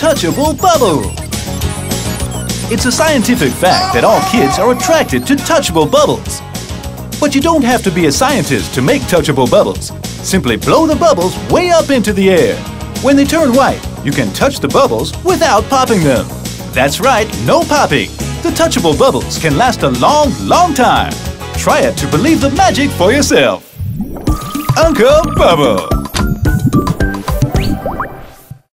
touchable bubble. It's a scientific fact that all kids are attracted to touchable bubbles. But you don't have to be a scientist to make touchable bubbles. Simply blow the bubbles way up into the air. When they turn white, you can touch the bubbles without popping them. That's right, no popping. The touchable bubbles can last a long, long time. Try it to believe the magic for yourself. Uncle Bubble.